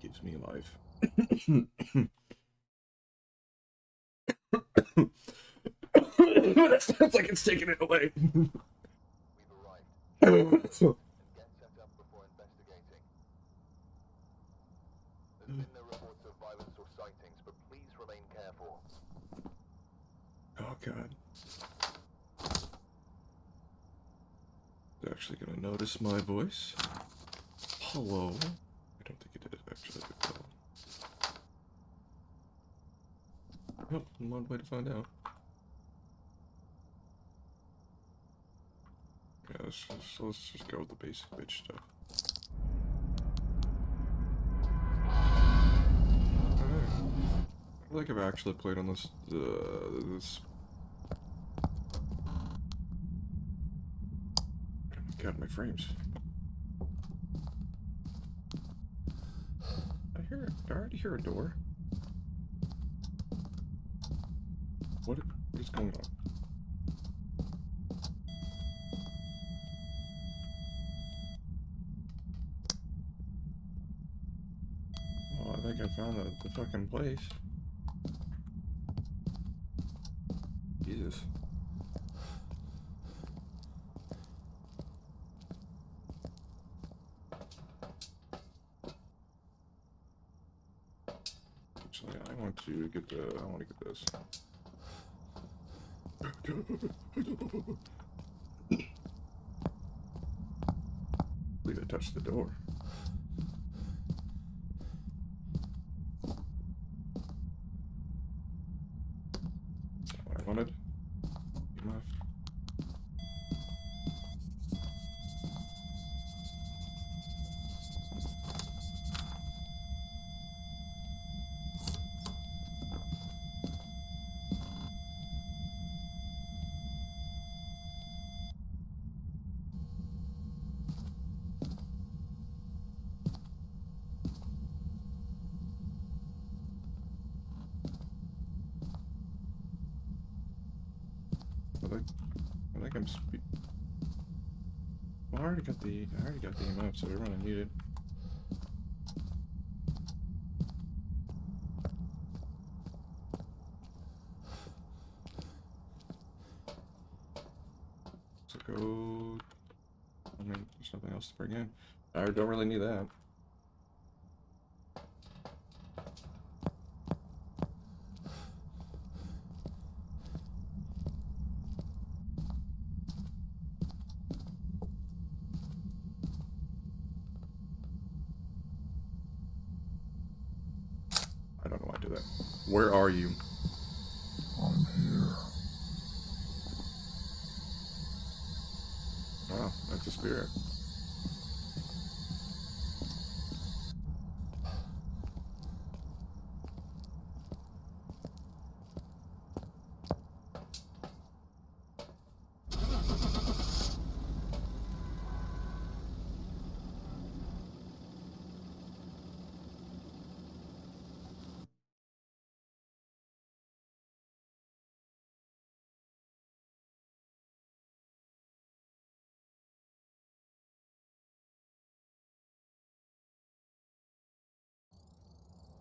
keeps me alive. that sounds like it's taking it away. We've arrived. Get set up before investigating. There's been no reports of violence or sightings, but please remain careful. oh god. It's actually gonna notice my voice. Hello. I don't think it is actually. But, uh... Yep, one way to find out. Yeah, let's just, let's just go with the basic bitch stuff. I like I've actually played on this, uh, this... God, my frames. I hear, I already hear a door. What, is going on? Oh, I think I found the, the fucking place. Jesus. Actually, I want to get the. I want to get this. Believe I touched the door. What I wanted. Enough. I think, I think I'm spe- well, I already got the I already got the EMF, so really need it. So go. I mean, there's nothing else to bring in. I don't really need that. I don't know why I do that. Where are you? I'm here. Wow, that's a spirit.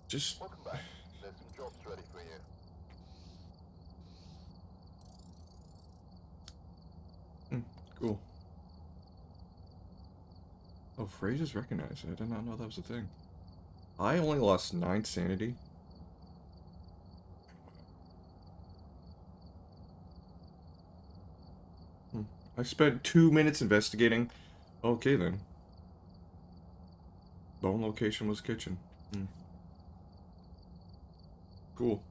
Just Welcome back. There's some jobs ready for you. cool. Oh, phrases recognized. I did not know that was a thing. I only lost nine sanity. Hmm. I spent two minutes investigating. Okay then. Bone location was kitchen. Hmm. Cool.